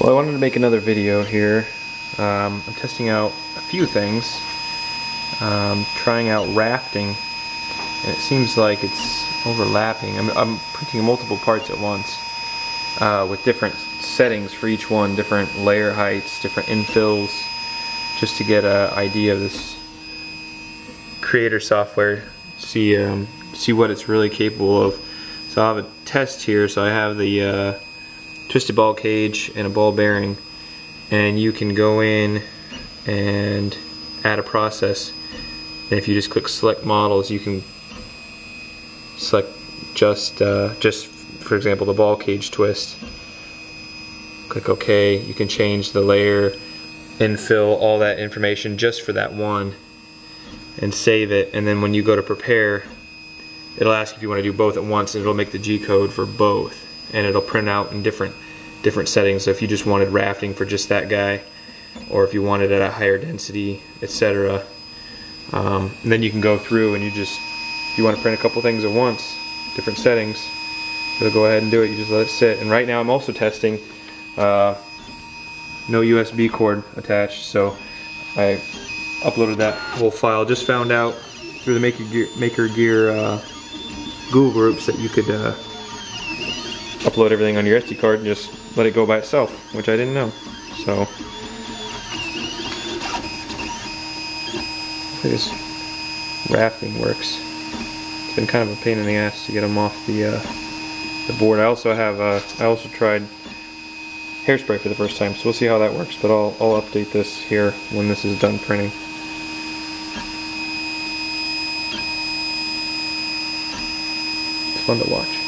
Well, I wanted to make another video here. Um, I'm testing out a few things. Um, trying out rafting, and it seems like it's overlapping. I'm, I'm printing multiple parts at once uh, with different settings for each one, different layer heights, different infills, just to get an idea of this creator software. See um, see what it's really capable of. So I have a test here. So I have the uh, twisted ball cage and a ball bearing and you can go in and add a process. And if you just click select models you can select just uh, just for example the ball cage twist. Click OK. You can change the layer infill all that information just for that one and save it. And then when you go to prepare it'll ask if you want to do both at once and it'll make the G code for both and it'll print out in different different settings. So if you just wanted rafting for just that guy, or if you wanted at a higher density, etc. Um, then you can go through and you just, if you want to print a couple things at once, different settings, it'll go ahead and do it. You just let it sit. And right now I'm also testing uh, no USB cord attached, so I uploaded that whole file. Just found out through the Maker Gear, Maker Gear uh, Google groups that you could uh, upload everything on your SD card and just let it go by itself, which I didn't know. So, this rafting works. It's been kind of a pain in the ass to get them off the uh, the board. I also have uh, I also tried hairspray for the first time, so we'll see how that works. But I'll I'll update this here when this is done printing. It's fun to watch.